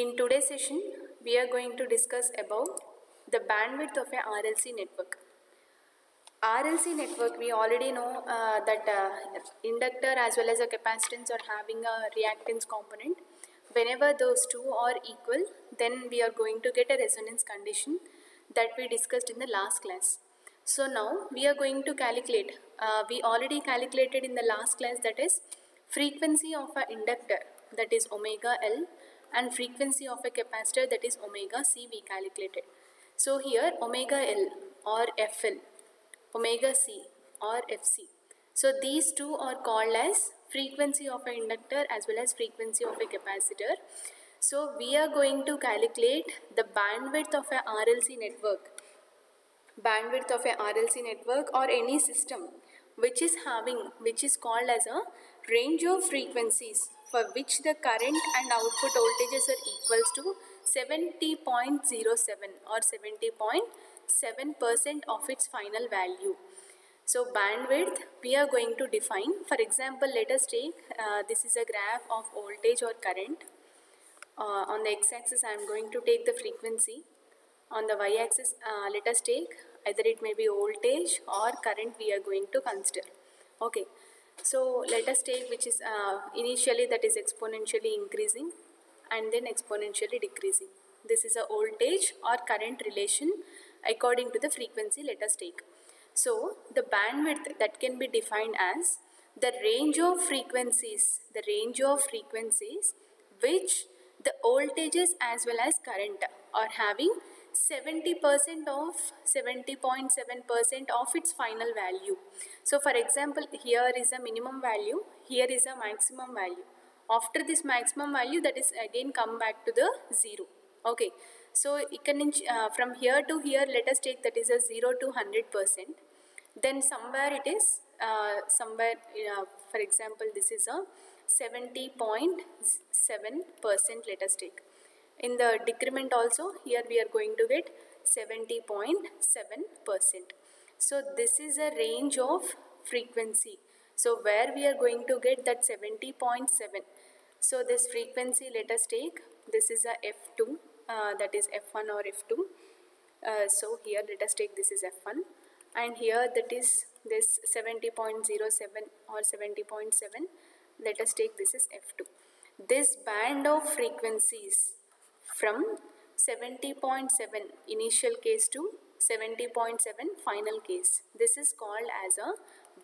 In today's session, we are going to discuss about the bandwidth of a RLC network. RLC network, we already know uh, that uh, inductor as well as a capacitance are having a reactance component. Whenever those two are equal, then we are going to get a resonance condition that we discussed in the last class. So now we are going to calculate, uh, we already calculated in the last class that is frequency of an inductor that is omega L and frequency of a capacitor that is omega C we calculated. So here omega L or FL, omega C or FC. So these two are called as frequency of an inductor as well as frequency of a capacitor. So we are going to calculate the bandwidth of a RLC network bandwidth of a RLC network or any system which is having which is called as a range of frequencies for which the current and output voltages are equals to 70.07 or 70.7% of its final value. So bandwidth we are going to define. For example let us take uh, this is a graph of voltage or current. Uh, on the x-axis I am going to take the frequency. On the y-axis uh, let us take either it may be voltage or current we are going to consider. Okay so let us take which is uh, initially that is exponentially increasing and then exponentially decreasing. This is a voltage or current relation according to the frequency let us take. So the bandwidth that can be defined as the range of frequencies the range of frequencies which the voltages as well as current are having 70% of 70.7% of its final value. So for example, here is a minimum value, here is a maximum value. After this maximum value that is again come back to the 0. Okay, so uh, from here to here let us take that is a 0 to 100%. Then somewhere it is uh, somewhere uh, for example this is a 70.7% let us take in the decrement also here we are going to get 70.7%. So this is a range of frequency. So where we are going to get that 70.7. So this frequency let us take this is a F2 uh, that is F1 or F2. Uh, so here let us take this is F1 and here that is this 70.07 or 70.7 let us take this is F2. This band of frequencies from 70.7 initial case to 70.7 final case. This is called as a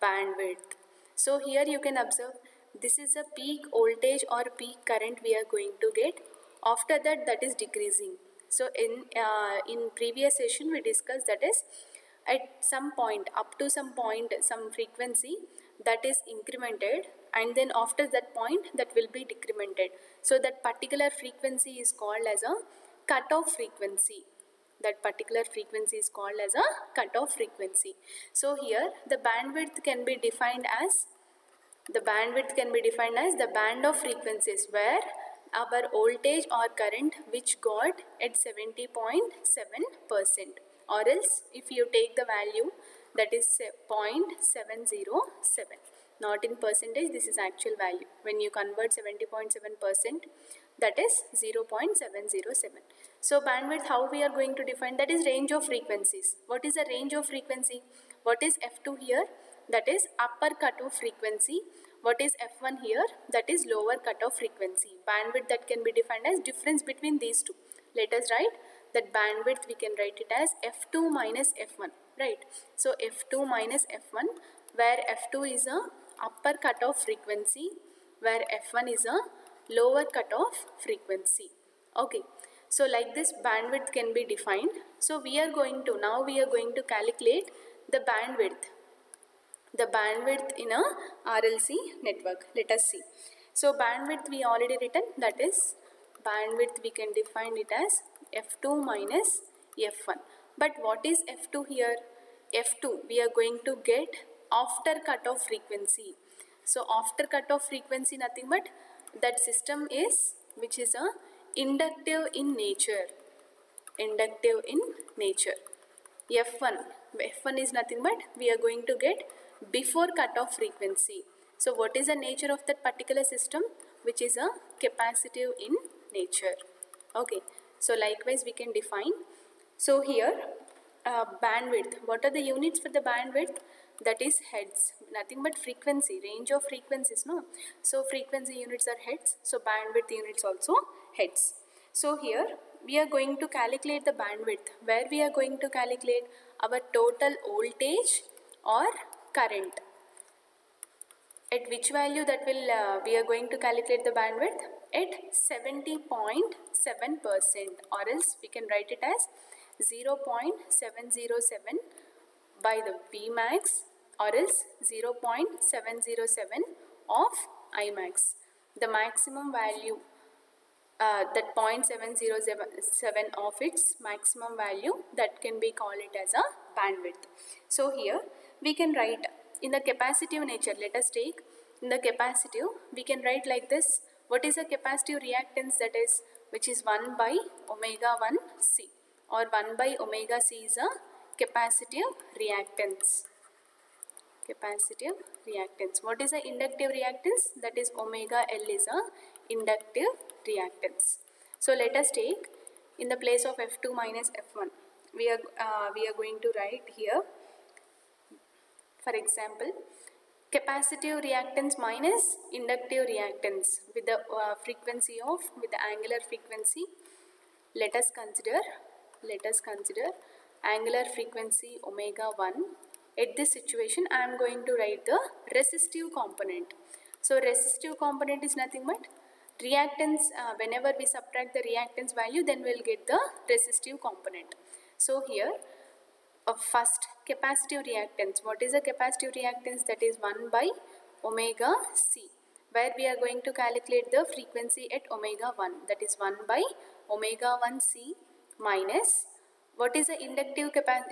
bandwidth. So here you can observe this is a peak voltage or peak current we are going to get. After that that is decreasing. So in, uh, in previous session we discussed that is at some point up to some point some frequency that is incremented and then after that point that will be decremented. So that particular frequency is called as a cutoff frequency. That particular frequency is called as a cutoff frequency. So here the bandwidth can be defined as the bandwidth can be defined as the band of frequencies where our voltage or current which got at 70.7% or else if you take the value that is 0.707 not in percentage this is actual value. When you convert 70.7 percent that is 0.707 so bandwidth how we are going to define that is range of frequencies. What is the range of frequency? What is f2 here? That is upper cutoff frequency. What is f1 here? That is lower cutoff frequency. Bandwidth that can be defined as difference between these two. Let us write that bandwidth we can write it as f2 minus f1 right? So f2 minus f1 where f2 is a upper cutoff frequency where f1 is a lower cutoff frequency. Okay so like this bandwidth can be defined. So we are going to now we are going to calculate the bandwidth the bandwidth in a RLC network. Let us see. So bandwidth we already written that is bandwidth we can define it as f2 minus f1 but what is f2 here? F2 we are going to get after cutoff frequency. So after cutoff frequency nothing but that system is which is a inductive in nature. Inductive in nature. F1. F1 is nothing but we are going to get before cutoff frequency. So what is the nature of that particular system? Which is a capacitive in nature. Okay, so likewise we can define. So here uh, bandwidth, what are the units for the bandwidth? That is hertz, nothing but frequency, range of frequencies, no? So frequency units are hertz, so bandwidth units also hertz. So here we are going to calculate the bandwidth, where we are going to calculate our total voltage or current at which value that will uh, we are going to calculate the bandwidth at 70.7 percent or else we can write it as 0.707 by the Vmax or else 0.707 of Imax. The maximum value uh, that 0.707 of its maximum value that can be called it as a bandwidth. So here we can write in the capacitive nature let us take in the capacitive we can write like this what is the capacitive reactance that is which is 1 by omega 1 c or 1 by omega c is a capacitive reactance capacitive reactance what is the inductive reactance? That is omega l is a inductive reactance. So let us take in the place of f2 minus f1 we are uh, we are going to write here for example, capacitive reactance minus inductive reactance with the uh, frequency of, with the angular frequency, let us consider, let us consider angular frequency omega 1. At this situation, I am going to write the resistive component. So, resistive component is nothing but reactance, uh, whenever we subtract the reactance value, then we will get the resistive component. So, here of first capacitive reactance. What is a capacitive reactance? That is 1 by omega c where we are going to calculate the frequency at omega 1 that is 1 by omega 1 c minus what is the inductive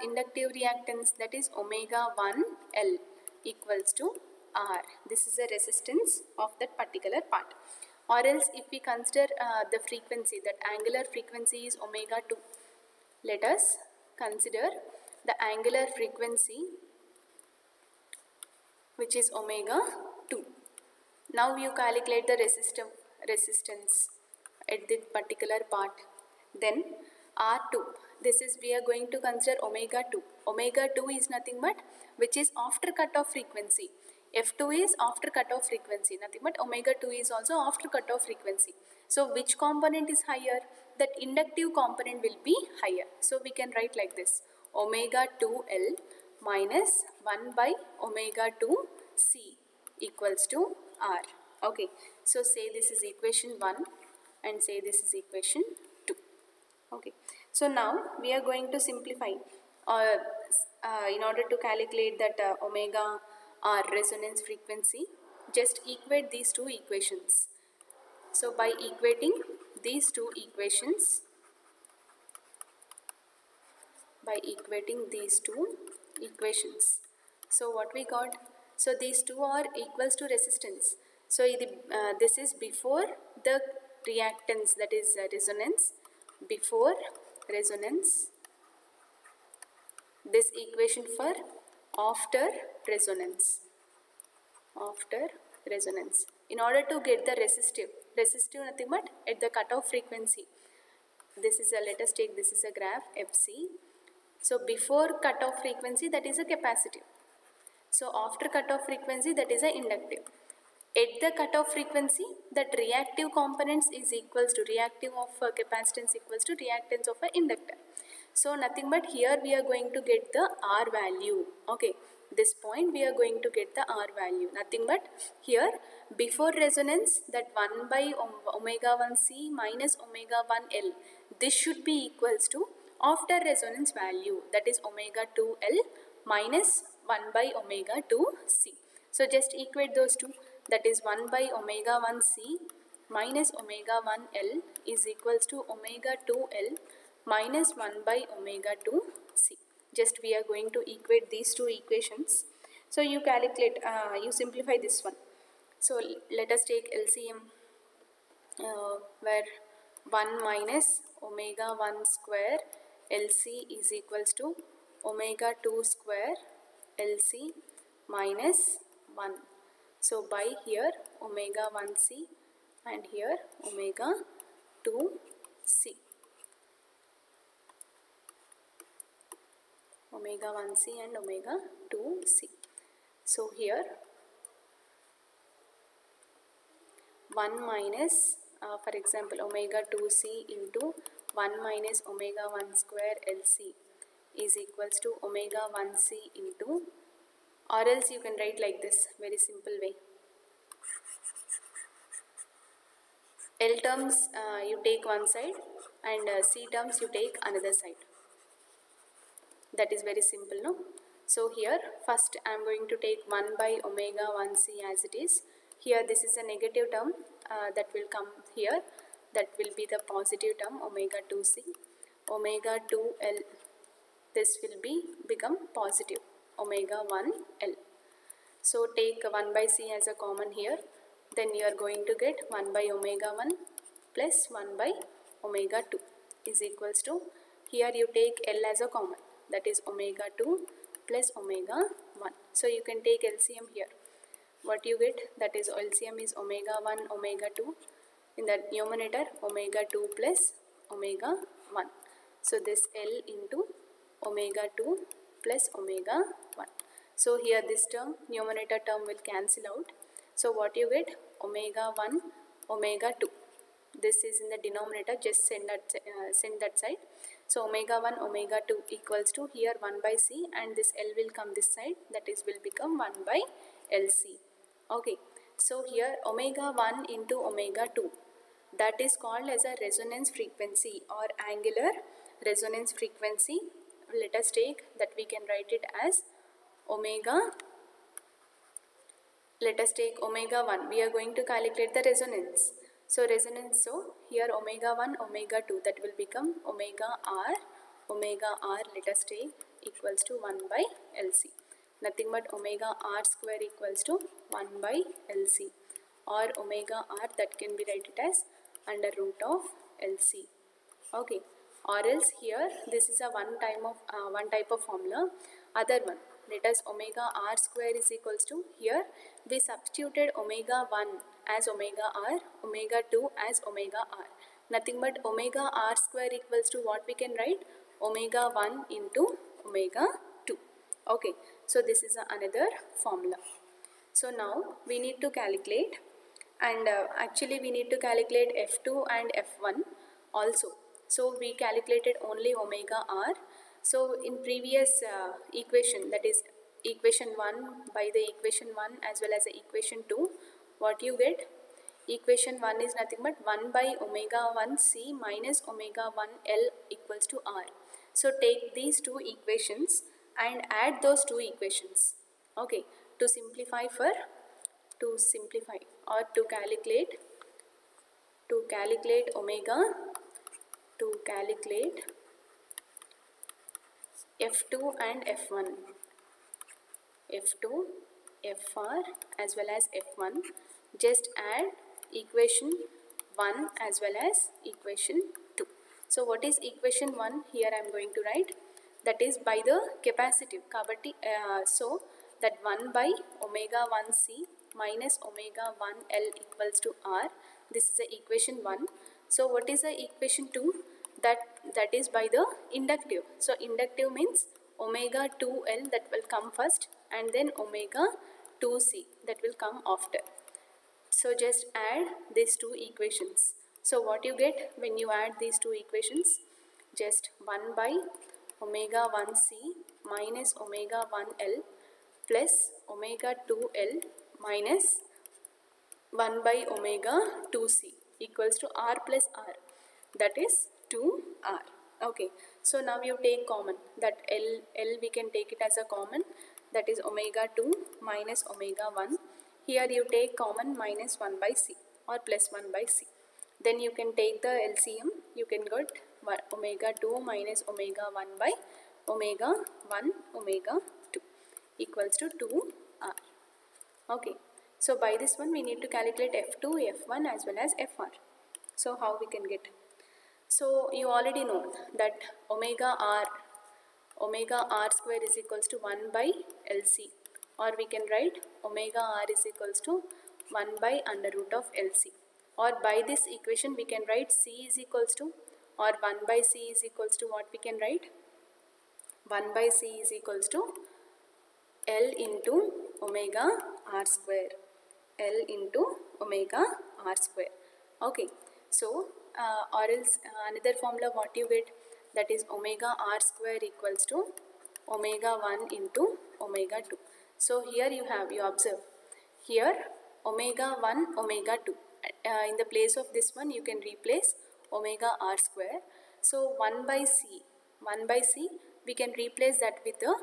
inductive reactance that is omega 1 L equals to R. This is the resistance of that particular part. Or else if we consider uh, the frequency that angular frequency is omega 2. Let us consider the angular frequency which is omega 2. Now you calculate the resistive resistance at this particular part. Then R2. This is we are going to consider omega 2. Omega 2 is nothing but which is after cutoff frequency. F2 is after cutoff frequency. Nothing but omega 2 is also after cutoff frequency. So which component is higher? That inductive component will be higher. So we can write like this omega 2L minus 1 by omega 2C equals to R. Okay, so say this is equation 1 and say this is equation 2. Okay, so now we are going to simplify uh, uh, in order to calculate that uh, omega R resonance frequency just equate these two equations. So by equating these two equations by equating these two equations. So what we got? So these two are equals to resistance. So uh, this is before the reactance that is uh, resonance. Before resonance. This equation for after resonance. After resonance. In order to get the resistive, resistive nothing but at the cutoff frequency. This is a, let us take this is a graph FC so before cutoff frequency that is a capacitive. So after cutoff frequency that is a inductive. At the cutoff frequency that reactive components is equals to reactive of a capacitance equals to reactance of an inductor. So nothing but here we are going to get the R value. Okay. This point we are going to get the R value. Nothing but here before resonance that 1 by omega 1 C minus omega 1 L. This should be equals to after resonance value that is omega 2L minus 1 by omega 2C. So just equate those two that is 1 by omega 1C minus omega 1L is equals to omega 2L minus 1 by omega 2C. Just we are going to equate these two equations. So you calculate, uh, you simplify this one. So let us take LCM uh, where 1 minus omega 1 square LC is equals to omega 2 square LC minus 1. So by here omega 1C and here omega 2 c. Omega 1c and omega 2c so here 1 minus uh, for example omega 2c into 1 minus omega 1 square lc is equals to omega 1c into or else you can write like this very simple way. L terms uh, you take one side and uh, C terms you take another side. That is very simple no? So here first I am going to take 1 by omega 1c as it is. Here this is a negative term uh, that will come here. That will be the positive term omega 2c omega 2l this will be become positive omega 1l so take 1 by c as a common here. Then you are going to get 1 by omega 1 plus 1 by omega 2 is equals to here you take L as a common that is omega 2 plus omega 1 so you can take LCM here. What you get that is LCM is omega 1 omega 2 in the numerator omega 2 plus omega 1 so this L into omega 2 plus omega 1 so here this term numerator term will cancel out. So what you get? Omega 1 omega 2 this is in the denominator just send that uh, send that side. So omega 1 omega 2 equals to here 1 by c and this l will come this side. That is will become 1 by lc okay. So here omega 1 into omega 2 that is called as a resonance frequency or angular resonance frequency let us take that we can write it as omega. Let us take omega 1 we are going to calculate the resonance. So resonance so here omega 1 omega 2 that will become omega r. Omega r let us take equals to 1 by lc nothing but omega r square equals to 1 by lc or omega r that can be written as under root of lc okay or else here this is a one time of uh, one type of formula. Other one let us omega r square is equals to here. We substituted omega 1 as omega r omega 2 as omega r. Nothing but omega r square equals to what we can write? Omega 1 into omega 2 okay so this is another formula. So now we need to calculate and uh, actually we need to calculate f2 and f1 also so we calculated only omega r. So in previous uh, equation that is equation 1 by the equation 1 as well as the equation 2 what you get? Equation 1 is nothing but 1 by omega 1 c minus omega 1 l equals to r. So take these two equations and add those two equations. Okay to simplify for to simplify or to calculate to calculate omega to calculate F2 and F1 F2 FR as well as F1 just add equation 1 as well as equation 2 so what is equation 1 here I am going to write. That is by the capacitive kabatti uh, so that 1 by omega 1 c minus omega 1 l equals to r. This is the equation 1 so what is the equation 2 that that is by the inductive. So inductive means omega 2l that will come first and then omega 2c that will come after. So just add these two equations. So what you get when you add these two equations? Just 1 by omega 1c minus omega 1l plus omega 2l minus 1 by omega 2c equals to r plus r. That is 2r okay. So now you take common. That l l we can take it as a common. That is omega 2 minus omega 1 here you take common minus 1 by c or plus 1 by c. Then you can take the LCM you can get omega 2 minus omega 1 by omega 1 omega 2 equals to 2r okay so by this one we need to calculate f2 f1 as well as fr so how we can get? So you already know that omega r omega r square is equals to 1 by LC or we can write omega r is equals to 1 by under root of LC or by this equation we can write C is equals to or 1 by c is equals to what we can write? 1 by c is equals to L into omega r square L into omega r square. Okay. So uh, or else uh, another formula what you get? That is omega r square equals to omega 1 into omega 2 so here you have you observe. Here omega 1 omega 2 uh, in the place of this one you can replace omega r square. So 1 by c 1 by c we can replace that with the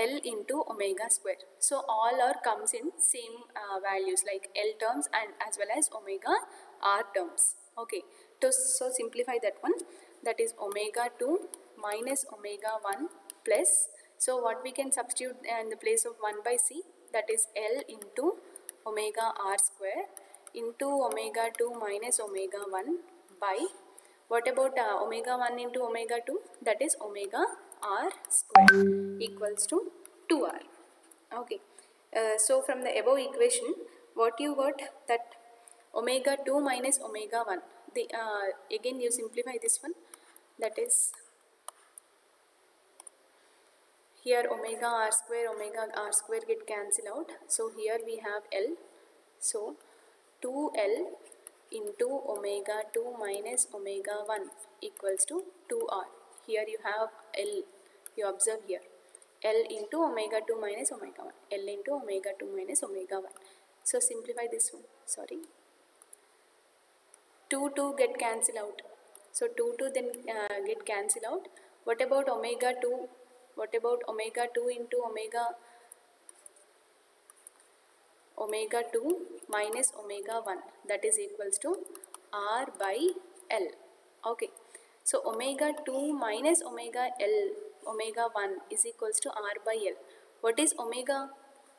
L into omega square. So all our comes in same uh, values like L terms and as well as omega R terms. Okay, to, so simplify that one. That is omega 2 minus omega 1 plus. So what we can substitute in the place of 1 by c? That is L into omega r square into omega 2 minus omega 1 by. What about uh, omega 1 into omega 2 that is omega r square equals to 2r okay. Uh, so from the above equation what you got? That omega 2 minus omega 1 the uh, again you simplify this one. That is here omega r square omega r square get cancel out. So here we have l. So 2l into omega 2 minus omega 1 equals to 2r here you have L you observe here. L into omega 2 minus omega 1 L into omega 2 minus omega 1 so simplify this one. Sorry. 2 2 get cancel out. So 2 2 then uh, get cancel out. What about omega 2 what about omega 2 into omega omega 2 minus omega 1 that is equals to r by l. Okay so omega 2 minus omega L, omega 1 is equals to R by L. What is omega?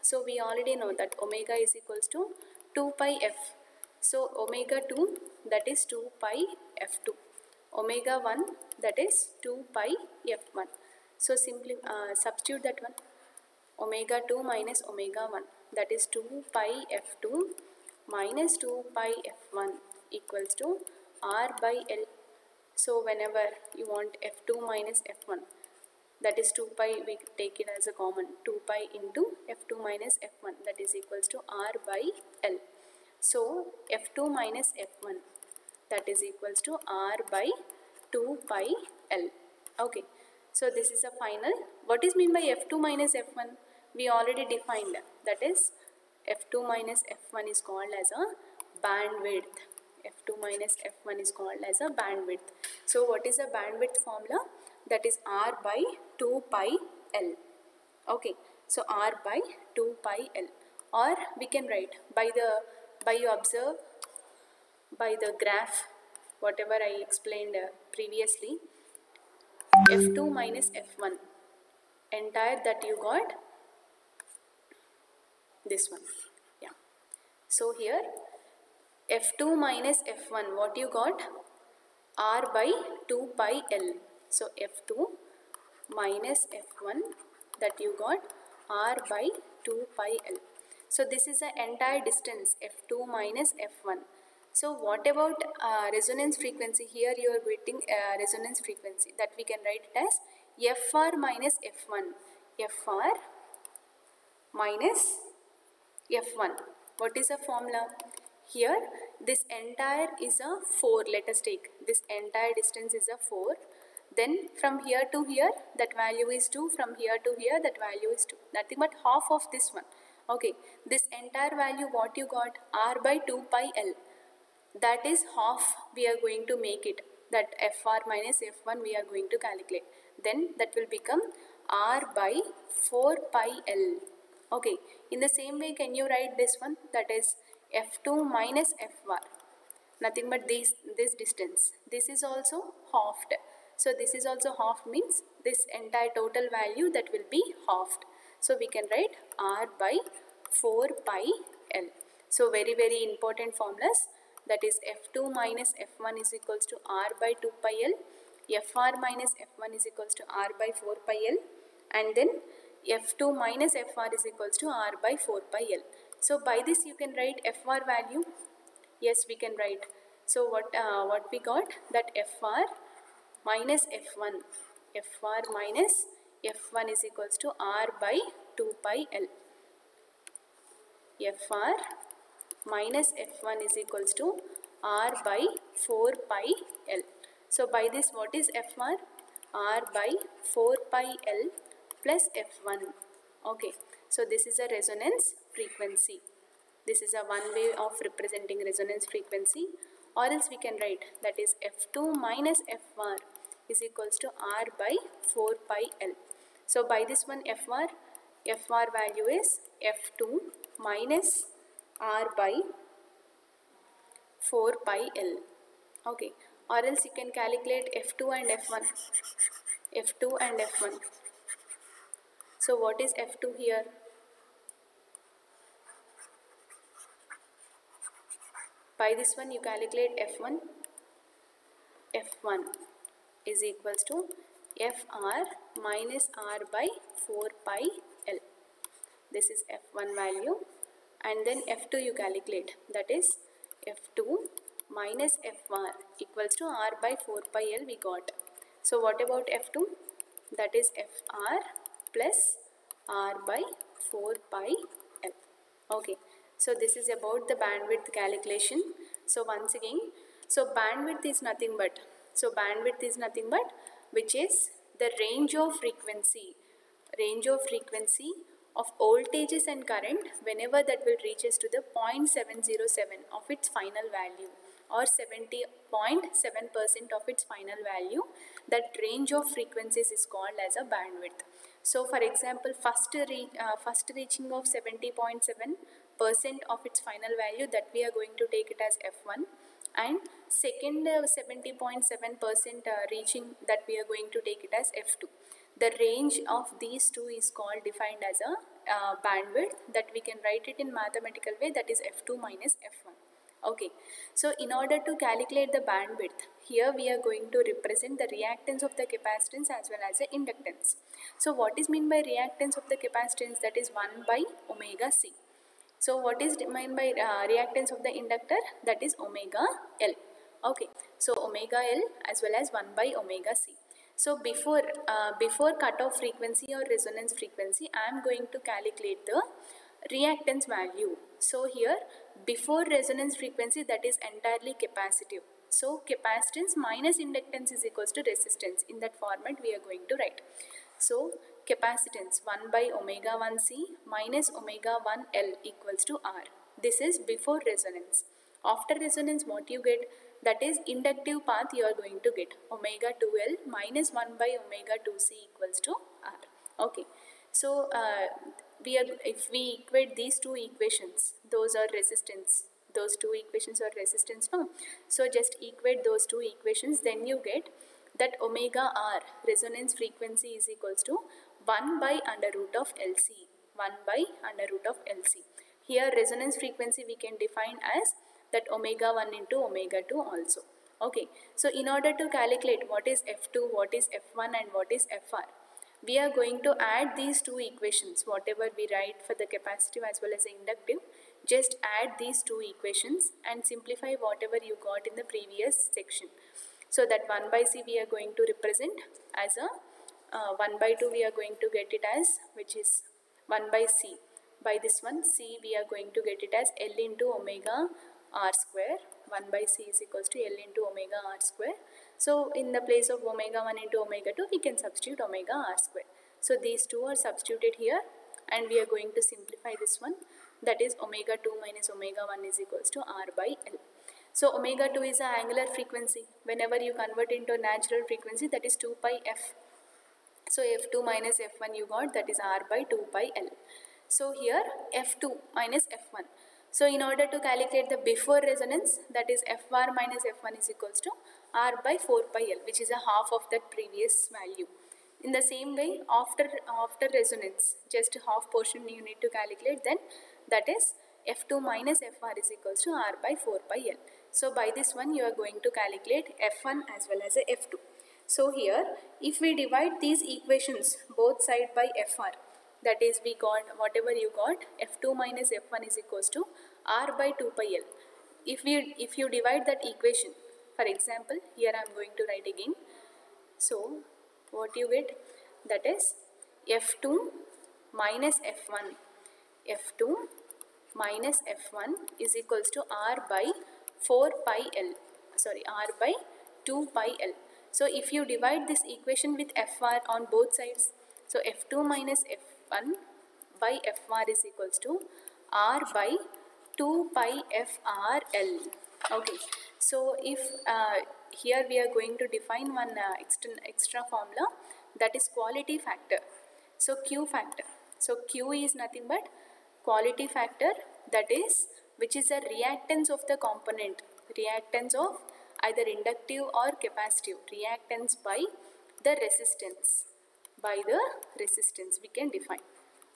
So we already know that omega is equals to 2 pi F. So omega 2 that is 2 pi F2. Omega 1 that is 2 pi F1. So simply uh, substitute that one. Omega 2 minus omega 1 that is 2 pi F2 minus 2 pi F1 equals to R by L so whenever you want f2 minus f1 that is 2 pi we take it as a common 2 pi into f2 minus f1 that is equals to r by l. So f2 minus f1 that is equals to r by 2 pi l. Okay. So this is a final. What is mean by f2 minus f1? We already defined that is f2 minus f1 is called as a bandwidth f2 minus f1 is called as a bandwidth. So what is a bandwidth formula? That is r by 2 pi l. Okay, so r by 2 pi l or we can write by the by you observe by the graph whatever I explained uh, previously f2 minus f1 entire that you got this one yeah so here f2 minus f1 what you got? R by 2 pi l. So f2 minus f1 that you got r by 2 pi l. So this is the entire distance f2 minus f1 so what about uh, resonance frequency? Here you are getting uh, resonance frequency that we can write it as fr minus f1 fr minus f1 what is the formula here this entire is a 4 let us take. This entire distance is a 4 then from here to here that value is 2 from here to here that value is 2 nothing but half of this one. Okay. This entire value what you got? R by 2 pi l. That is half we are going to make it. That fr minus f1 we are going to calculate. Then that will become r by 4 pi l. Okay. In the same way can you write this one? That is f2 minus f1 nothing but this this distance. This is also halved. So this is also half means this entire total value that will be halved. So we can write r by 4 pi l. So very very important formulas. That is f2 minus f1 is equals to r by 2 pi l. Fr minus f1 is equals to r by 4 pi l. And then f2 minus fr is equals to r by 4 pi l so by this you can write FR value. Yes, we can write. So what, uh, what we got? That FR minus f1 fr minus f1 is equals to r by 2 pi l. Fr minus f1 is equals to r by 4 pi l. So by this what is fr r? By 4 pi l plus f1 okay so this is a resonance frequency. This is a one way of representing resonance frequency. Or else we can write that is f2 minus fr is equals to r by 4 pi l. So by this one fr fr value is f2 minus r by 4 pi l. Okay. Or else you can calculate f2 and f1 f2 and f1 so what is f2 here? By this one you calculate f1 f1 is equals to fr minus r by 4 pi l. This is f1 value. And then f2 you calculate. That is f2 minus fr equals to r by 4 pi l we got. So what about f2? That is fr plus r by 4 pi l. Okay. So this is about the bandwidth calculation. So once again, so bandwidth is nothing but, so bandwidth is nothing but which is the range of frequency, range of frequency of voltages and current whenever that will reaches to the 0.707 of its final value or 70.7% of its final value that range of frequencies is called as a bandwidth so for example first re uh, first reaching of 70.7 percent of its final value that we are going to take it as f1 and second 70.7 uh, percent uh, reaching that we are going to take it as f2 the range of these two is called defined as a uh, bandwidth that we can write it in mathematical way that is f2 minus f1 okay. So in order to calculate the bandwidth here we are going to represent the reactance of the capacitance as well as the inductance. So what is mean by reactance of the capacitance? That is 1 by omega c. So what is meant by uh, reactance of the inductor? That is omega l. Okay. So omega l as well as 1 by omega c. So before uh, before cutoff frequency or resonance frequency I am going to calculate the reactance value so here before resonance frequency that is entirely capacitive. So capacitance minus inductance is equals to resistance. In that format we are going to write. So capacitance 1 by omega 1c minus omega 1l equals to r. This is before resonance. After resonance what you get? That is inductive path you are going to get omega 2l minus 1 by omega 2c equals to r. Okay. So uh, we are if we equate these two equations those are resistance those two equations are resistance no? So just equate those two equations then you get that omega r resonance frequency is equals to 1 by under root of lc 1 by under root of lc here resonance frequency we can define as that omega 1 into omega 2 also. Okay. So in order to calculate what is f2 what is f1 and what is fr we are going to add these two equations whatever we write for the capacitive as well as the inductive. Just add these two equations and simplify whatever you got in the previous section. So that 1 by c we are going to represent as a uh, 1 by 2 we are going to get it as which is 1 by c. By this one c we are going to get it as l into omega r square. 1 by c is equals to l into omega r square so in the place of omega 1 into omega 2, we can substitute omega r square. So these two are substituted here and we are going to simplify this one. That is omega 2 minus omega 1 is equals to r by l. So omega 2 is an angular frequency. Whenever you convert into natural frequency, that is 2 pi f. So f2 minus f1 you got, that is r by 2 pi l. So here f2 minus f1. So in order to calculate the before resonance, that is fr minus f1 is equals to r by 4 pi l, which is a half of that previous value. In the same way, after, after resonance, just half portion you need to calculate, then that is f2 minus fr is equals to r by 4 pi l. So by this one you are going to calculate f1 as well as f2. So here, if we divide these equations both side by fr, that is we got whatever you got f2 minus f1 is equals to r by 2 pi l if we if you divide that equation for example here i am going to write again. So what you get? That is f2 minus f1 f2 minus f1 is equals to r by 4 pi l. Sorry r by 2 pi l. So if you divide this equation with fr on both sides so f2 minus f1 by fr is equals to r by 2 pi frl okay so if uh, here we are going to define one uh, extra, extra formula that is quality factor. So q factor. So q is nothing but quality factor that is which is a reactance of the component. Reactance of either inductive or capacitive. Reactance by the resistance. By the resistance we can define.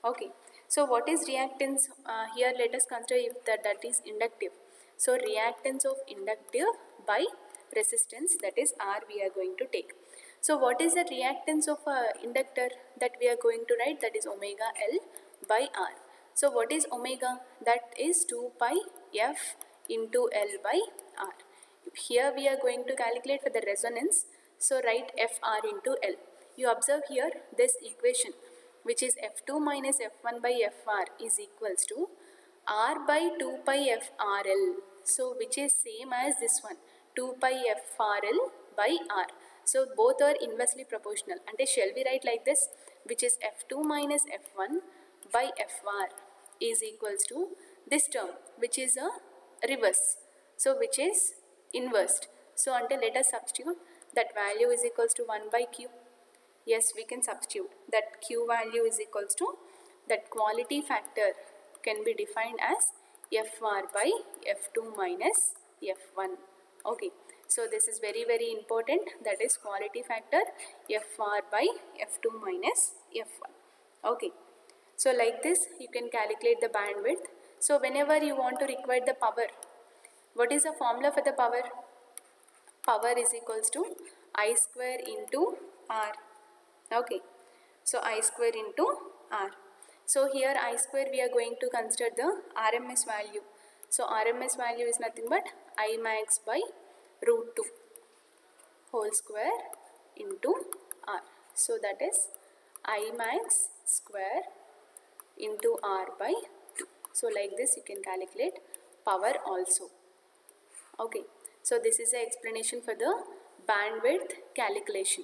Okay. So what is reactance? Uh, here let us consider if that that is inductive so reactance of inductive by resistance that is r we are going to take. So what is the reactance of a inductor that we are going to write? That is omega l by r. So what is omega? That is 2 pi f into l by r. Here we are going to calculate for the resonance. So write fr into l. You observe here this equation which is f2 minus f1 by fr is equals to r by 2 pi frl so which is same as this one. 2 pi frl by r. So both are inversely proportional. And shall we write like this which is f2 minus f1 by fr is equals to this term which is a reverse. So which is inverse so until let us substitute that value is equals to 1 by q. Yes we can substitute. That q value is equals to that quality factor can be defined as fr by f2 minus f1 okay. So this is very very important. That is quality factor fr by f2 minus f1 okay. So like this you can calculate the bandwidth. So whenever you want to require the power what is the formula for the power? Power is equals to i square into r. Okay. So i square into r so here i square we are going to consider the rms value. So rms value is nothing but i max by root 2 whole square into r. So that is i max square into r by 2 so like this you can calculate power also. Okay. So this is the explanation for the bandwidth calculation